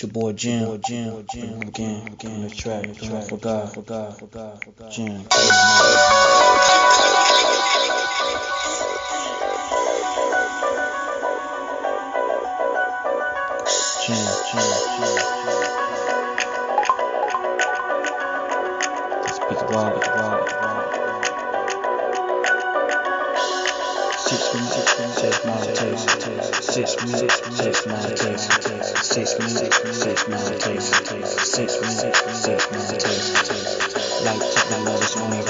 It's your boy Jim. Boy Jim. Jim. Again. Again. The track. For God. Jim. Jim. Jim. Jim. Speak wild. Wild. Six six minutes, six takes, six minutes, six takes, six minutes, six takes. Like to the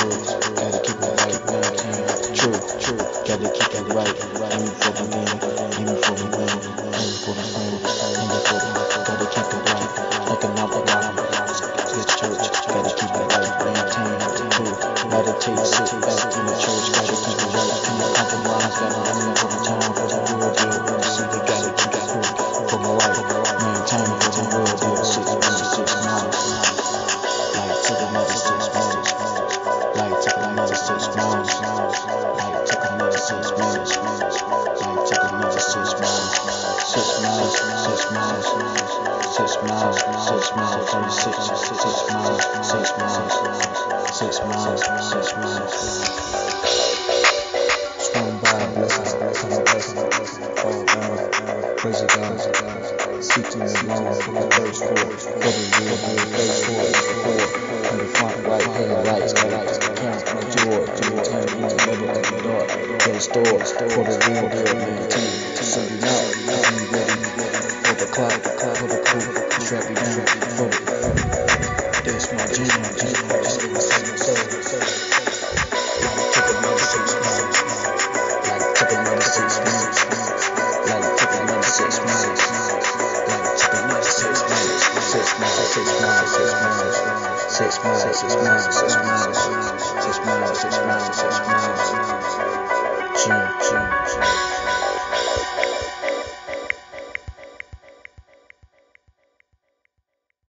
Gotta keep it right. Aiming for the win, aiming for the win, aiming for the win, aiming for the. Gotta keep it right, like another round. This church, gotta keep it right, maintain the truth. Meditate, sit back in the church, gotta keep it right. Miles, six miles, miles, six miles, six miles, six miles. By, praise God, the Lord for the the real, real the lights, lights, count to the the that's my jam,